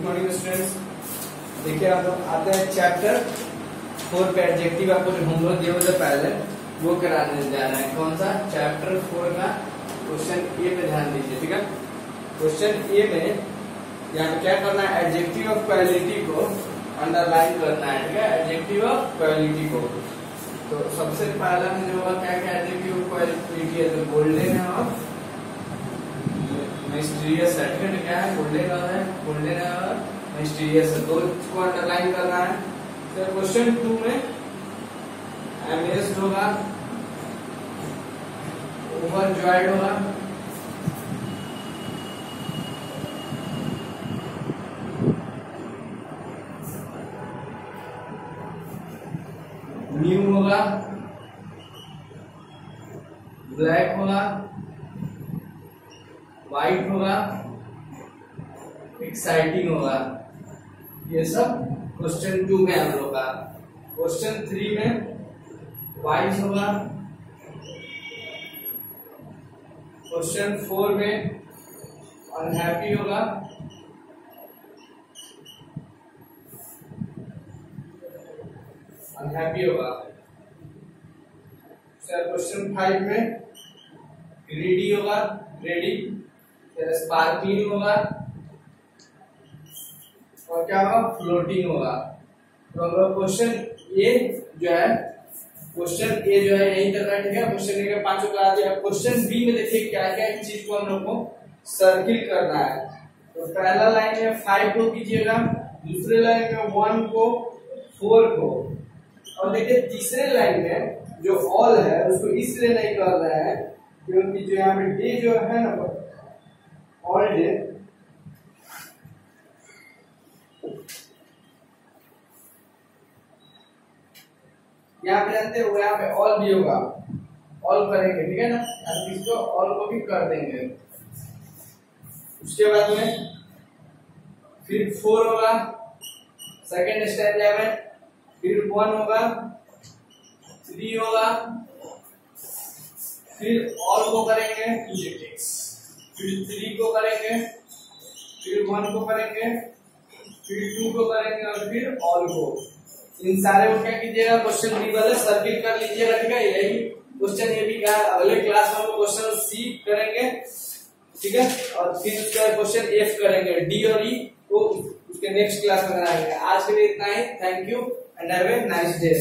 Good morning students देखिए, आप आते हैं चैप्टर फोर पे एडजेक्टिव आपको जो होमवर्क दिया हुआ था पहले, वो कराने जा रहे हैं। कौन सा? चैप्टर फोर का क्वेश्चन ए पे ध्यान दीजिए, ठीक है? क्वेश्चन ए में यहाँ पे क्या करना है? एडजेक्टिव ऑफ़ क्वालिटी को अंडरलाइन करना है, ठीक है? एडजेक्टिव ऑफ़ क्वालिटी को। तो सबसे पहला में जो होगा क्या क्या एडजेक्टिव क्वालिटी है? तो गोल्डन है और मिस्टीरियस सर्टिफिकेट क्या है? गोल्डन है गोल्डन और मिस्टीरियस दो को अंडरलाइन करना है। फिर क्वेश्चन टू में अमेज्ड होगा ओवरजॉयड होगा। न्यू होगा ब्लैक होगा। वाइट होगा एक्साइटिंग होगा। ये सब क्वेश्चन टू में हम लोग का। क्वेश्चन थ्री में वाइज होगा। क्वेश्चन फोर में अनहैप्पी होगा। अनहैप्पी होगा। सर क्वेश्चन फाइव में ग्रीडी होगा। ग्रेडी फिर स्पार्कलिंग होगा, और क्या होगा? फ्लोटिंग होगा। तो हम लोग क्वेश्चन ए जो है क्वेश्चन ए जो है, यही तक ठीक है? क्वेश्चन ए के पाँचों करा दिया क्वेश्चन बी में देखिए क्या क्या चीज़ को हम लोग को सर्किल करना है। तो पहला लाइन में फाइव को कीजिएगा, दूसरे लाइन में वन को फोर को। और देखिए तीसरे लाइन में जो ऑल है, उसको इसलिए नहीं कर रहे हैं, क्योंकि जो यहाँ पे डे जो है ना डे यहाँ पे जानते हो यहाँ पे ऑल भी होगा। ऑल करेंगे, ठीक है ना? अब इसको ऑल को भी कर देंगे। उसके बाद में फिर फोर होगा। सेकेंड स्टेंजा में फिर वन होगा। थ्री होगा। फिर ऑल को करेंगे फिर थ्री को करेंगे, फिर वन को करेंगे, फिर टू को करेंगे और फिर ऑल को। इन सारे को क्या कीजिएगा? क्वेश्चन बी वाले सर्किल कर लीजिएगा, ठीक है? यही क्वेश्चन ये भी अगले क्लास में हम क्वेश्चन सी करेंगे, ठीक है? और फिर उसका क्वेश्चन एफ़ करेंगे डी और ई को उसके नेक्स्ट क्लास में कराएँगे। आज के लिए इतना ही। Thank you and have a nice day